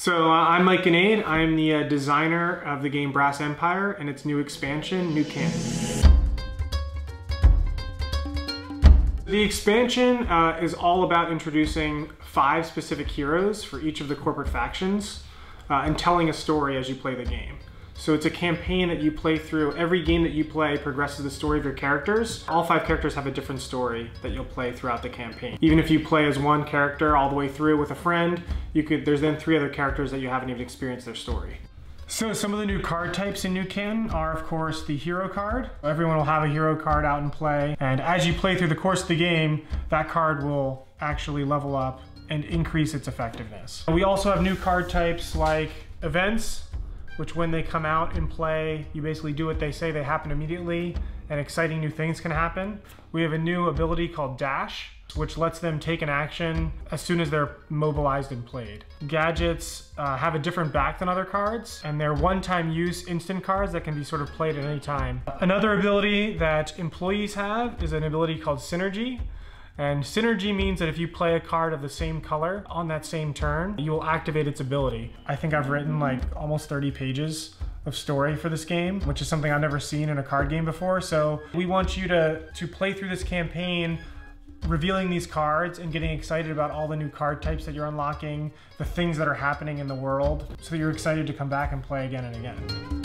So uh, I'm Mike Gnade. I'm the uh, designer of the game Brass Empire and its new expansion, New Canton. The expansion uh, is all about introducing five specific heroes for each of the corporate factions uh, and telling a story as you play the game. So it's a campaign that you play through. Every game that you play progresses the story of your characters. All five characters have a different story that you'll play throughout the campaign. Even if you play as one character all the way through with a friend, you could there's then three other characters that you haven't even experienced their story. So some of the new card types in New Canton are of course the hero card. Everyone will have a hero card out in play and as you play through the course of the game, that card will actually level up and increase its effectiveness. We also have new card types like events, which when they come out and play, you basically do what they say, they happen immediately, and exciting new things can happen. We have a new ability called Dash, which lets them take an action as soon as they're mobilized and played. Gadgets uh, have a different back than other cards, and they're one-time use instant cards that can be sort of played at any time. Another ability that employees have is an ability called Synergy, and synergy means that if you play a card of the same color on that same turn, you will activate its ability. I think I've written like almost 30 pages of story for this game, which is something I've never seen in a card game before. So we want you to, to play through this campaign revealing these cards and getting excited about all the new card types that you're unlocking, the things that are happening in the world, so that you're excited to come back and play again and again.